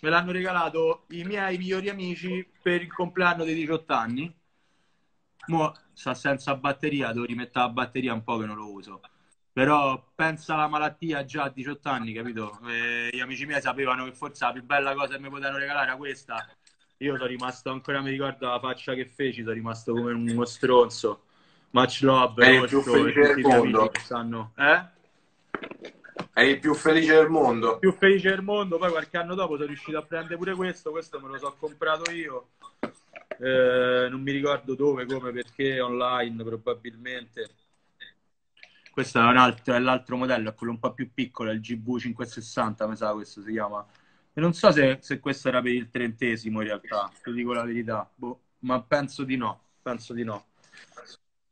Me l'hanno regalato i miei migliori amici per il compleanno dei 18 anni. Mo sta senza batteria, devo rimettere la batteria un po' che non lo uso. Però pensa alla malattia già a 18 anni, capito? E gli amici miei sapevano che forse la più bella cosa che mi potevano regalare era questa. Io sono rimasto, ancora mi ricordo la faccia che feci, sono rimasto come uno stronzo. Much love, Eri il più felice del mondo. sanno. Eh? È il più felice del mondo. Più felice del mondo, poi qualche anno dopo sono riuscito a prendere pure questo, questo me lo so comprato io. Eh, non mi ricordo dove, come, perché, online probabilmente. Questo è, un altro, è l'altro modello, è quello un po' più piccolo, è il GV 560, mi sa questo si chiama. E non so se, se questo era per il trentesimo in realtà, ti dico la verità, boh, ma penso di no, penso di no.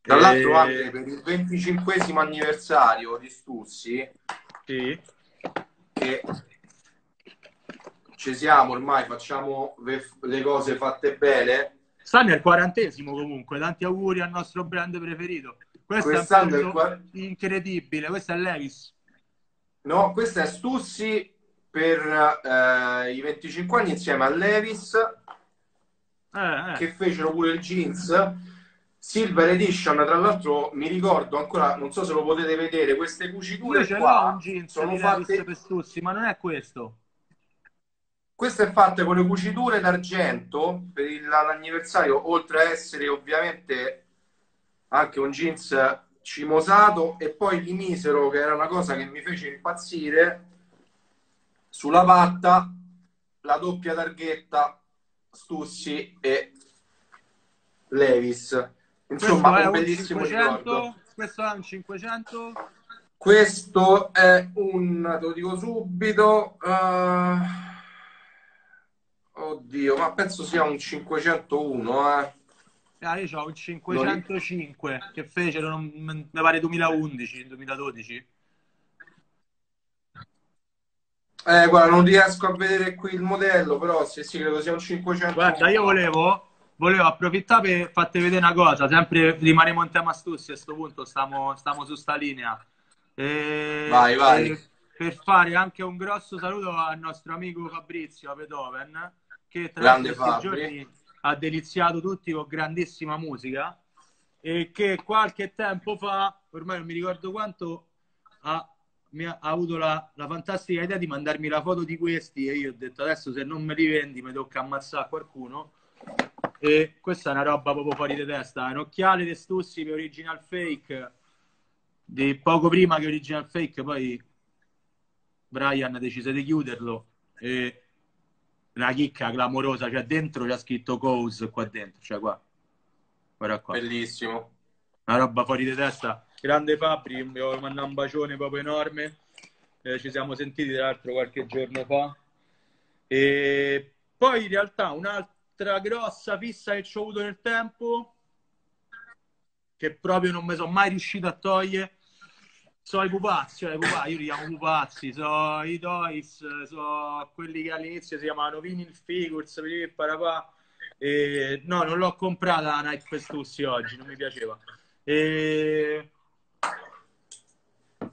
Tra l'altro, e... anche per il 25 anniversario di Stussi, sì. che ci siamo ormai, facciamo le cose fatte bene. Stanno al quarantesimo comunque, tanti auguri al nostro brand preferito. Questo Quest'anno è un incredibile, questo è Levis. No, questo è Stussi per eh, i 25 anni insieme a Levis, eh, eh. che fecero pure il jeans. Silver Edition, tra l'altro mi ricordo ancora, non so se lo potete vedere, queste cuciture Io ce qua un jeans sono fatte per Stussi, ma non è questo. Queste è fatte con le cuciture d'argento per l'anniversario, oltre a essere ovviamente anche un jeans cimosato e poi gli misero, che era una cosa che mi fece impazzire, sulla patta la doppia targhetta Stussi e Levis. Insomma, un bellissimo 500, ricordo. Questo è un 500? Questo è un, te lo dico subito, uh, oddio, ma penso sia un 501, eh. Ah, io ho un 505 non... che fecero, mi pare 2011, 2012. Eh, guarda, non riesco a vedere qui il modello, però sì, sì, credo sia un 500. Guarda, io volevo, volevo approfittare per farti vedere una cosa, sempre rimaniamo in tema Stussi a questo punto, stiamo, stiamo su sta linea. E, vai, vai. E per fare anche un grosso saluto al nostro amico Fabrizio a Beethoven, che tra questi giorni ha deliziato tutti con grandissima musica e che qualche tempo fa, ormai non mi ricordo quanto, ha, mi ha, avuto la, la, fantastica idea di mandarmi la foto di questi e io ho detto adesso se non me li vendi mi tocca ammazzare qualcuno e questa è una roba proprio fuori di testa un occhiale di Stussi per Original Fake di poco prima che Original Fake poi Brian decise di chiuderlo e una chicca clamorosa, cioè dentro c'è scritto Cause qua dentro, cioè qua. Guarda qua. Bellissimo. Una roba fuori di testa. Grande Fabri, voglio mandare un bacione proprio enorme. Eh, ci siamo sentiti tra l'altro qualche giorno fa. E poi in realtà un'altra grossa fissa che ci ho avuto nel tempo, che proprio non mi sono mai riuscito a togliere, so i pupazzi, cioè, pupazzi, io li chiamo pupazzi, so i toys, so quelli che all'inizio si chiamavano vinyl figures, parapà. E, no, non l'ho comprata la Nike Festussi oggi, non mi piaceva. E...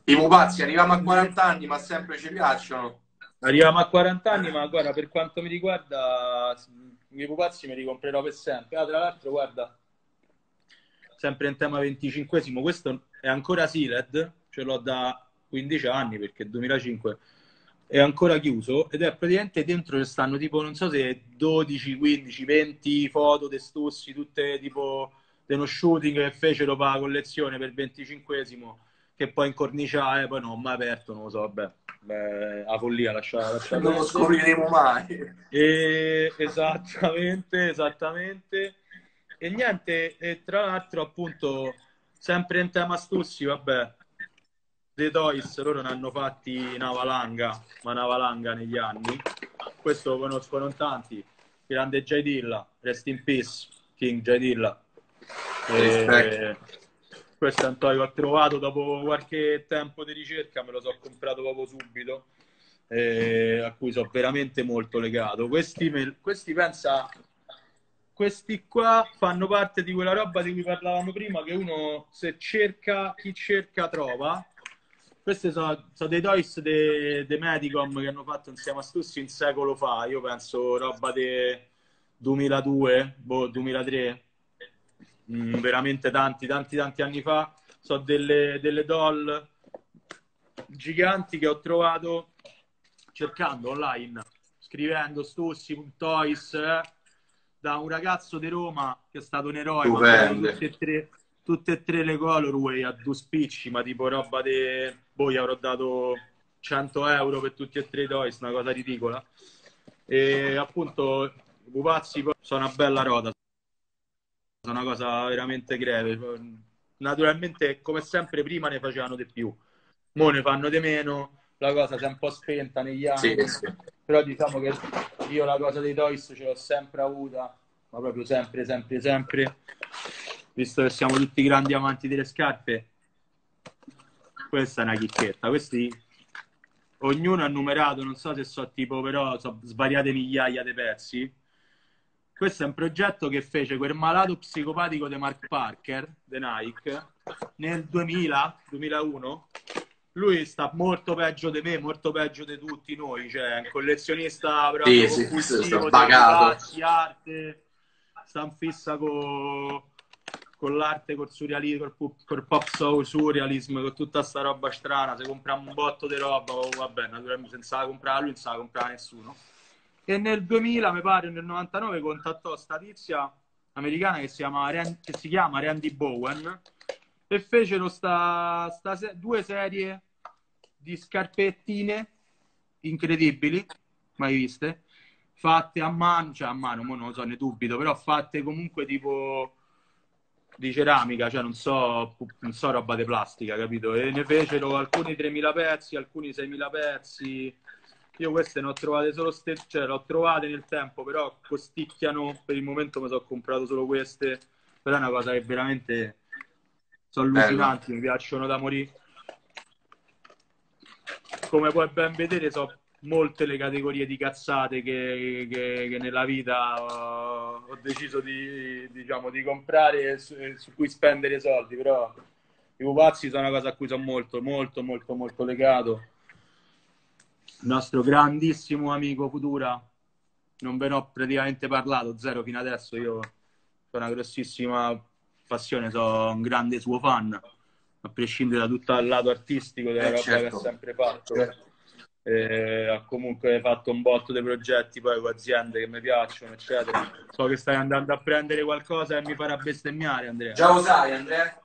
I pupazzi, arriviamo a 40 anni, ma sempre ci piacciono. Arriviamo a 40 anni, ma guarda, per quanto mi riguarda, i pupazzi me li comprerò per sempre. Ah, tra l'altro, guarda, sempre in tema 25 questo è ancora Sealed, ce l'ho da 15 anni perché 2005 è ancora chiuso ed è praticamente dentro ci stanno tipo non so se 12, 15, 20 foto testussi tutte tipo dello shooting che fecero per la collezione per 25esimo che poi incorniciare poi non ho mai aperto non lo so vabbè Beh, la follia lasciare lascia non lo scopriremo mai e, esattamente esattamente e niente e tra l'altro appunto sempre in tema Stussi vabbè The Toys loro ne hanno fatti una valanga, ma una valanga negli anni. Questo lo conoscono tanti. Grande J Dilla, rest in peace, King J Dilla. E... Questo è un trovato dopo qualche tempo di ricerca, me lo so comprato proprio subito, eh, a cui sono veramente molto legato. Questi, me... questi pensa, questi qua fanno parte di quella roba di cui parlavamo prima, che uno se cerca, chi cerca trova questi sono, sono, dei toys dei de Medicom che hanno fatto insieme a Stussi un secolo fa. Io penso roba del 2002, boh, 2003, mm, veramente tanti, tanti, tanti anni fa. Sono delle, delle doll giganti che ho trovato cercando online, scrivendo Stussi.toys eh, da un ragazzo di Roma che è stato un eroe. Tutte e, tre, tutte e tre le colorway a due spicci, ma tipo roba di boh, gli avrò dato 100 euro per tutti e tre i toys, una cosa ridicola. E appunto pupazzi sono una bella rota, una cosa veramente greve. Naturalmente, come sempre, prima ne facevano di più, ora ne fanno di meno, la cosa si è un po' spenta negli anni, sì, sì. però diciamo che io la cosa dei toys ce l'ho sempre avuta, ma proprio sempre, sempre, sempre, visto che siamo tutti grandi amanti delle scarpe, questa è una chicchetta, questi ognuno ha numerato, non so se so tipo però so svariate migliaia di pezzi. Questo è un progetto che fece quel malato psicopatico di Mark Parker, di Nike, nel 2000-2001. Lui sta molto peggio di me, molto peggio di tutti noi, cioè un collezionista proprio sì, sì, sta bagato. arte, sta in fissa con con l'arte, col surrealismo, col, col pop soul surrealism, con tutta sta roba strana, se compriamo un botto di roba, oh, vabbè, naturalmente senza comprare lui, non sa comprare nessuno. E nel 2000, mi pare, nel 99, contattò sta tizia americana che si, chiama, che si chiama Randy Bowen e fecero sta, sta se- due serie di scarpettine incredibili, mai viste, fatte a mano, cioè a mano, non lo so, ne dubito, però fatte comunque tipo di ceramica, cioè non so, non so roba di plastica, capito? E ne fecero alcuni 3.000 pezzi, alcuni 6.000 pezzi. Io queste ne ho trovate solo ste, cioè le ho trovate nel tempo, però costicchiano, per il momento mi sono comprato solo queste, però è una cosa che veramente sono allucinanti, mi piacciono da morire. Come puoi ben vedere, so molte le categorie di cazzate che, che, che nella vita ho, ho deciso di, diciamo, di comprare e su, su, cui spendere soldi, però i pupazzi sono una cosa a cui sono molto, molto, molto, molto legato. Il nostro grandissimo amico Futura, non ve ne ho praticamente parlato, zero fino adesso, io ho una grossissima passione, sono un grande suo fan, a prescindere da tutto il lato artistico della eh, roba certo. che ha certo. sempre fatto. Certo eh, ha comunque fatto un botto di progetti poi con aziende che mi piacciono, eccetera. So che stai andando a prendere qualcosa e mi farà bestemmiare, Andrea. Già lo sai, Andrea?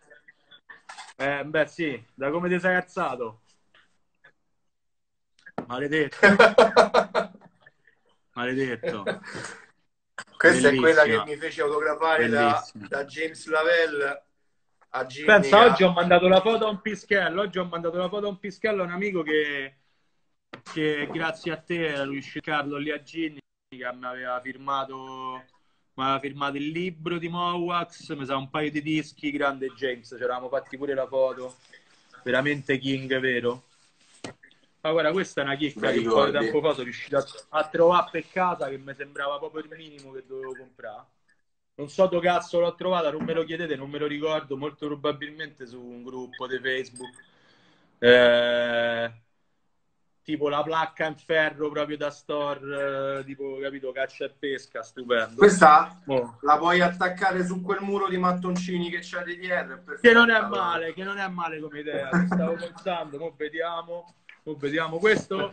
Eh, beh, sì, da come ti sei alzato? Maledetto. Maledetto. Questa Bellissima. è quella che mi fece autografare da, da, James Lavelle a Jimmy. Pensa, oggi ho mandato la foto a un pischello. Oggi ho mandato la foto a un pischello a un amico che che grazie a te era riuscito Carlo lì a Ginni che mi aveva firmato mi aveva firmato il libro di Mowax, mi sa un paio di dischi, grande James, ci eravamo fatti pure la foto, veramente king vero. Ma guarda, questa è una chicca che un po' di tempo fa sono riuscito a, a trovare per casa che mi sembrava proprio il minimo che dovevo comprare. Non so dove cazzo l'ho trovata, non me lo chiedete, non me lo ricordo, molto probabilmente su un gruppo di Facebook. Eh, tipo la placca in ferro proprio da store, eh, tipo, capito, caccia e pesca, stupendo. Questa oh. la puoi attaccare su quel muro di mattoncini che c'è di dietro. Che non è male, che non è male come idea, stavo pensando, mo vediamo, mo vediamo. Questo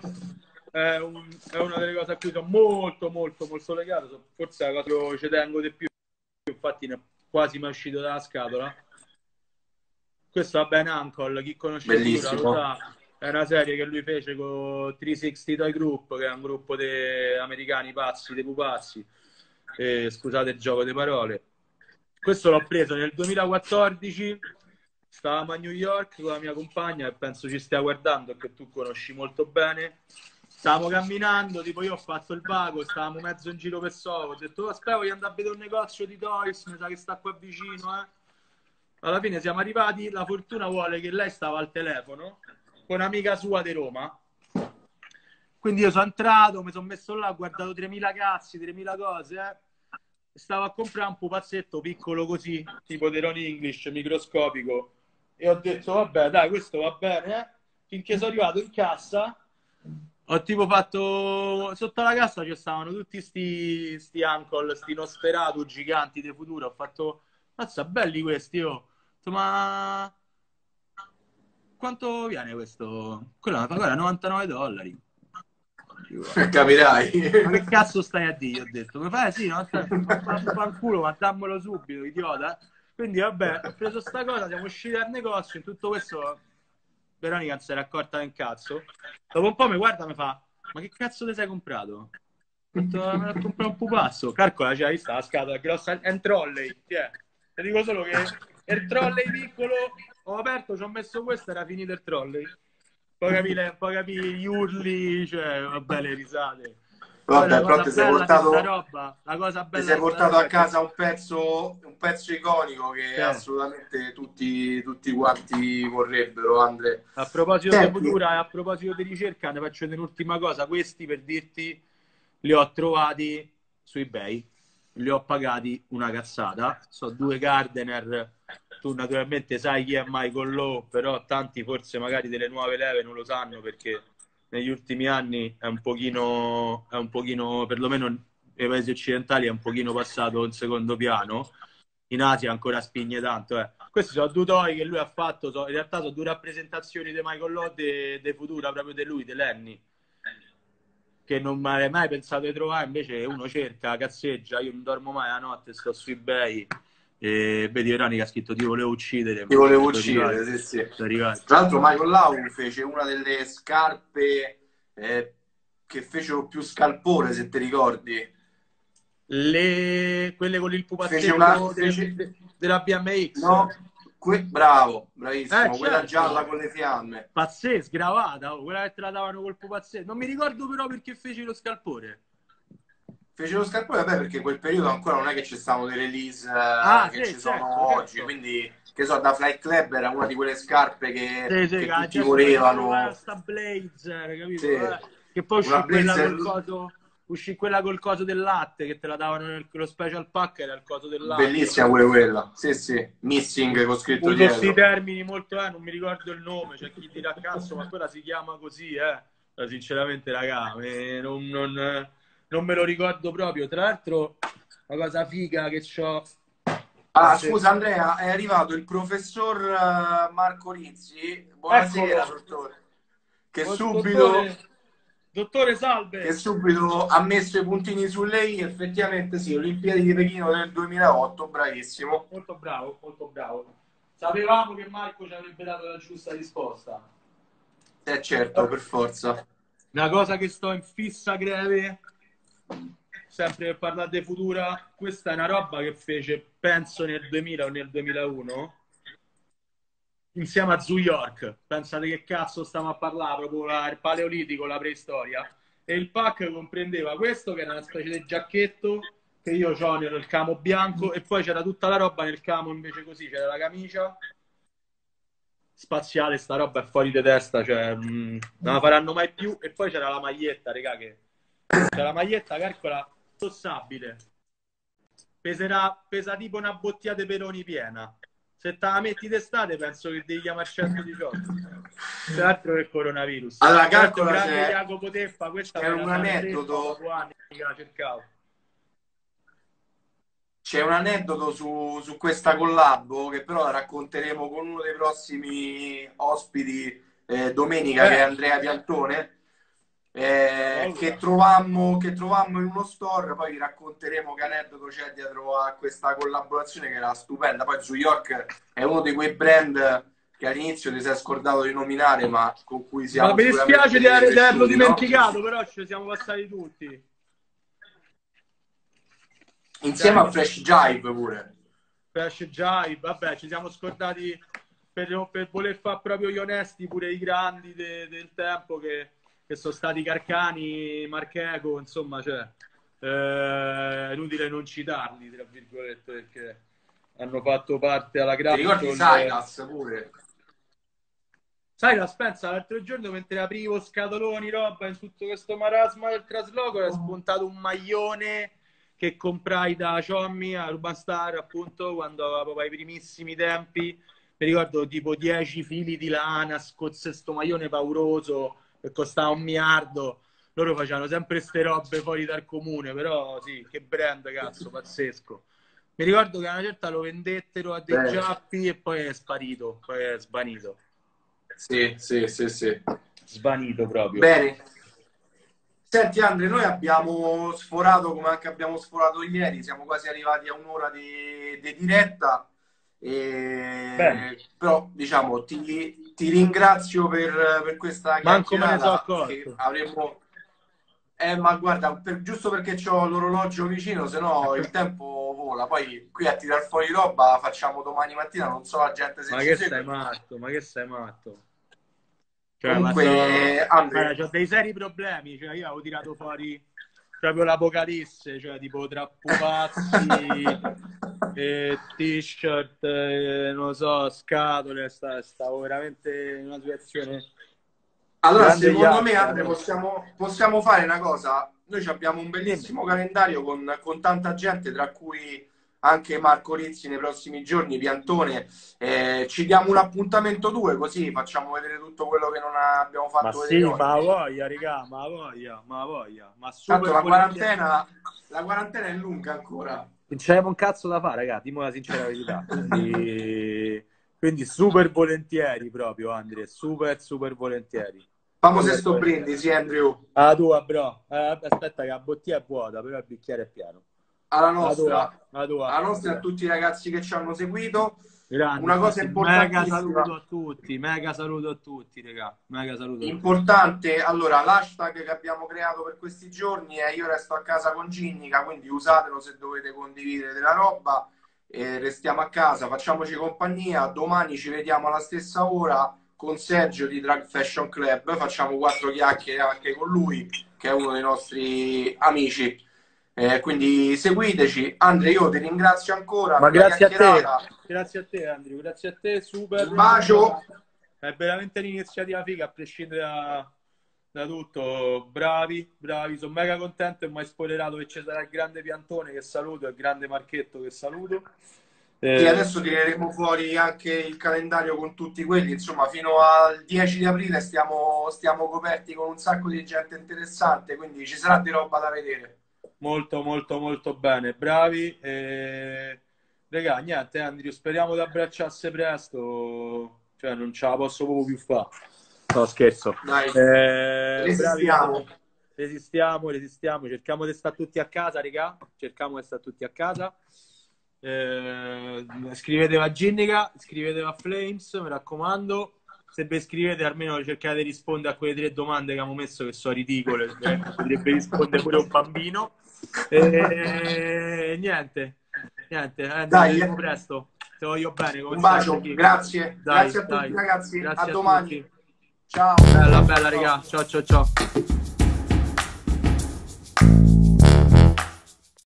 è, un, è, una delle cose a cui sono molto, molto, molto legato, forse è la cosa che ci tengo di più, infatti ne è quasi è uscito dalla scatola. Questo va bene Ankle, chi conosce Bellissimo. lo sa è una serie che lui fece con 360 Toy Group, che è un gruppo di americani pazzi, dei pupazzi. E, scusate il gioco di parole. Questo l'ho preso nel 2014. Stavamo a New York con la mia compagna e penso ci stia guardando che tu conosci molto bene. Stavamo camminando, tipo io ho fatto il vago, stavamo mezzo in giro per Soho, ho detto aspetta voglio andare a vedere un negozio di toys, mi sa che sta qua vicino, eh. Alla fine siamo arrivati, la fortuna vuole che lei stava al telefono con un'amica sua di Roma. Quindi io sono entrato, mi sono messo là, ho guardato 3.000 cazzi, 3.000 cose, eh. Stavo a comprare un pupazzetto piccolo così, tipo di Ron English, microscopico. E ho detto, vabbè, dai, questo va bene, eh. Finché sono arrivato in cassa, ho tipo fatto... Sotto la cassa ci stavano tutti sti, sti ankle, sti Nosferatu giganti di futuro. Ho fatto, mazza, belli questi, oh. Ma quanto viene questo? Quello mi fa guarda 99 dollari. Capirai. Ma che cazzo stai a dire? Ho detto, mi fai sì, no? Fanculo, ma dammelo subito, idiota. Quindi vabbè, ho preso sta cosa, siamo usciti dal negozio, in tutto questo Veronica si era accorta del cazzo. Dopo un po' mi guarda e mi fa, ma che cazzo ti sei comprato? Ha comprato un pupazzo. Calcola, c'è vista la scatola grossa, è un trolley. Ti Ti dico solo che il trolley piccolo, ho aperto, ci ho messo questo, era finito il trolley. Poi capire, poi capire gli urli, cioè, vabbè, le risate. Vabbè, però ti sei portato, roba, la cosa bella sei portato a casa un pezzo, un pezzo iconico che sì. assolutamente tutti, tutti quanti vorrebbero, Andre. A proposito Senti. di futura e a proposito di ricerca, ne faccio un'ultima cosa. Questi, per dirti, li ho trovati su eBay, li ho pagati una cazzata. Sono due Gardener. Tu naturalmente sai chi è Michael Lowe, però tanti forse magari delle nuove leve non lo sanno perché negli ultimi anni è un pochino, è un pochino perlomeno nei paesi occidentali è un pochino passato in secondo piano. In Asia ancora spigne tanto. Eh. Questi sono due toy che lui ha fatto, so, in realtà sono due rappresentazioni di Michael Lott e Futura, proprio di lui, di Lenny che non mi avrei mai pensato di trovare, invece uno cerca, cazzeggia, io non dormo mai la notte, sto su eBay e vedi Veronica ha scritto ti volevo uccidere. Ti volevo uccidere, sì, sì. Tra l'altro Michael Lau fece una delle scarpe eh, che fecero più scalpore, se ti ricordi. Le... Quelle con il pupazzetto una... fece... della BMX. No, que... bravo, bravissimo, eh, certo. quella gialla con le fiamme. Pazzesca, gravata, oh, quella che te la davano col pupazzetto. Non mi ricordo però perché feci lo scalpore fece lo scarpone vabbè perché quel periodo ancora non è che ci stavano delle release eh, ah, che sì, ci sono certo, oggi certo. quindi che so da Flight Club era una di quelle scarpe che, sì, sì, che tutti volevano. Sta Blazer capito? Sì. Eh, che poi uscì quella col coso uscì quella col coso del latte che te la davano nello special pack era il coso del latte. Bellissima pure quella. Sì sì missing con scritto dietro. questi termini molto eh non mi ricordo il nome c'è chi dirà cazzo ma quella si chiama così eh. Sinceramente raga eh, non, non non me lo ricordo proprio. Tra l'altro, la cosa figa che ho. Ah, scusa Andrea, è arrivato il professor eh, Marco Rizzi. Buonasera, Eccolo. dottore. Che Buon subito. Dottore, dottore, salve. Che subito ha messo i puntini su lei. Effettivamente, sì, Olimpiadi di Pechino del 2008. Bravissimo. Molto bravo, molto bravo. Sapevamo che Marco ci avrebbe dato la giusta risposta. Eh, certo, per forza. Una cosa che sto in fissa greve sempre per parlare di Futura, questa è una roba che fece, penso, nel 2000 o nel 2001, insieme a Zoo York. Pensate che cazzo stiamo a parlare, proprio la, il paleolitico, la preistoria. E il pack comprendeva questo, che era una specie di giacchetto, che io ho nel camo bianco, e poi c'era tutta la roba nel camo invece così, c'era la camicia spaziale, sta roba è fuori di testa, cioè mh, mm, non la faranno mai più. E poi c'era la maglietta, raga, che c'è la maglietta, calcola, tossabile. Peserà, pesa tipo una bottiglia di peroni piena. Se te la metti d'estate penso che devi chiamare 118. Tra l'altro che coronavirus. Allora, calcola grande Jacopo Teffa, questa è un aneddoto. C'è un aneddoto su, su questa collabo che però la racconteremo con uno dei prossimi ospiti eh, domenica, eh. che è Andrea Piantone eh, che, trovammo, che trovammo in uno store, poi vi racconteremo che aneddoto c'è dietro a questa collaborazione che era stupenda. Poi New York è uno di quei brand che all'inizio ti sei scordato di nominare, ma con cui siamo. Ma mi dispiace di averlo dimenticato, no? però ci siamo passati tutti. Insieme a Fresh Jive pure. Fresh Jive, vabbè, ci siamo scordati per, per voler fare proprio gli onesti, pure i grandi de, del tempo che che sono stati Carcani, Marcheco, insomma, cioè, eh, è inutile non citarli, tra virgolette, perché hanno fatto parte alla grande. Ti ricordi Silas pure? Silas, pensa, l'altro giorno mentre aprivo scatoloni, roba, in tutto questo marasma del trasloco, era spuntato un maglione che comprai da Ciommi a Urban Star, appunto, quando avevo i primissimi tempi. Mi ricordo tipo 10 fili di lana, scozze sto maglione pauroso, che costava un miliardo. Loro facevano sempre queste robe fuori dal comune, però sì, che brand, cazzo, pazzesco. Mi ricordo che una certa lo vendettero a dei Beh. giappi e poi è sparito, poi è svanito. Sì, sì, sì, sì. Svanito proprio. Bene. Senti Andre, noi abbiamo sforato come anche abbiamo sforato ieri, siamo quasi arrivati a un'ora di, di diretta E... Però diciamo ti, ti ringrazio per, per questa Manco me ne so. Avremmo... Eh, ma guarda, per, giusto perché ho l'orologio vicino, se no il tempo vola. Poi qui a tirar fuori roba facciamo domani mattina, non so la gente se ma che segue. sei matto, ma che sei matto? Cioè, Comunque, so... Andre... allora, ho dei seri problemi, cioè io avevo tirato fuori proprio l'apocalisse, cioè tipo tra pupazzi, e t-shirt, e, non so, scatole, stavo veramente in una situazione... Allora, secondo me, Andre, possiamo, possiamo fare una cosa. Noi abbiamo un bellissimo calendario con, con tanta gente, tra cui anche Marco Rizzi nei prossimi giorni, Piantone. Eh, ci diamo un appuntamento due, così facciamo vedere tutto quello che non abbiamo fatto ma vedere. Sì, oggi. ma voglia, raga, ma voglia, ma voglia. Ma Tanto la quarantena, la quarantena è lunga ancora. Non c'è un cazzo da fare, raga, dimmi la sincera verità. Quindi, quindi super volentieri proprio, Andre, super, super volentieri. Famo se sto brindisi, Andrew. La tua, bro. Eh, aspetta che la bottiglia è vuota, però il bicchiere è pieno. Alla nostra, la tua, la tua. nostra e a tutti i ragazzi che ci hanno seguito. Grande, Una cosa Mega importantissima. saluto a tutti, mega saluto a tutti, raga. Mega saluto a tutti. Importante, allora, l'hashtag che abbiamo creato per questi giorni è io resto a casa con Ginnica, quindi usatelo se dovete condividere della roba. Eh, restiamo a casa, facciamoci compagnia. Domani ci vediamo alla stessa ora con Sergio di Drag Fashion Club. Facciamo quattro chiacchiere anche con lui, che è uno dei nostri amici. Eh, quindi seguiteci. Andre, io ti ringrazio ancora. Ma grazie a te, grazie a te, Andrew, grazie a te, super. Un bacio. È veramente un'iniziativa figa, a prescindere da, da tutto. Bravi, bravi, sono mega contento e mi hai spoilerato che ci sarà il grande Piantone che saluto e il grande Marchetto che saluto. Eh, Sì, adesso tireremo fuori anche il calendario con tutti quelli, insomma, fino al 10 di aprile stiamo, stiamo coperti con un sacco di gente interessante, quindi ci sarà di roba da vedere. Molto, molto, molto bene, bravi. E... Regà, niente, Andrew, speriamo di abbracciarsi presto. Cioè, non ce la posso proprio più fare. No, scherzo. Dai, Eh, resistiamo. bravi. Resistiamo, resistiamo. Cerchiamo di stare tutti a casa, regà. Cerchiamo di stare tutti a casa. Eh, scrivetevi a Ginnica, scrivetevi a Flames, mi raccomando. Se vi scrivete, almeno cercate di rispondere a quelle tre domande che abbiamo messo, che sono ridicole. eh, Potrebbe rispondere pure un bambino. E niente, niente. Eh, Dai. vediamo presto. Ti voglio bene. Un bacio, grazie, Dai, grazie a tutti dai. ragazzi, Grazie a domani. tutti. Ciao. Bella, bella, raga. Ciao, ciao, ciao.